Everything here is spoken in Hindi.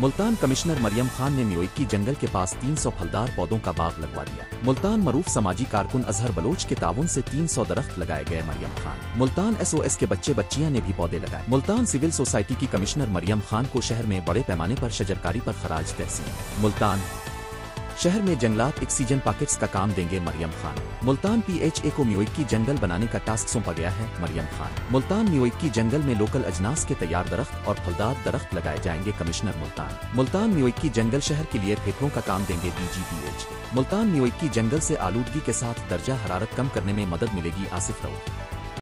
मुल्तान कमिश्नर मरियम खान ने म्योइकी जंगल के पास 300 फलदार पौधों का बाग लगवा दिया। मुल्तान मरूफ समाजी कारकुन अजहर बलोच के ताउन से 300 दरख्त लगाए गए मरियम खान। मुल्तान एसओएस के बच्चे बच्चियाँ ने भी पौधे लगाए। मुल्तान सिविल सोसाइटी की कमिश्नर मरियम खान को शहर में बड़े पैमाने आरोप शजरकारी आरोप खराज तहसील। मुल्तान शहर में जंगलात ऑक्सीजन पैकेट्स का काम देंगे मरियम खान। मुल्तान पीएचए को म्योइकी जंगल बनाने का टास्क सौंपा गया है मरियम खान। मुल्तान म्योइकी जंगल में लोकल अजनास के तैयार दरख्त और फलदार दरख्त लगाए जाएँगे कमिश्नर मुल्तान। मुल्तान म्योइकी जंगल शहर के लिए फेफड़ों का काम देंगे डीजीपीएच मुल्तान म्योइकी जंगल ऐसी आलूदगी के साथ दर्जा हरारत कम करने में मदद मिलेगी आसिफ राउत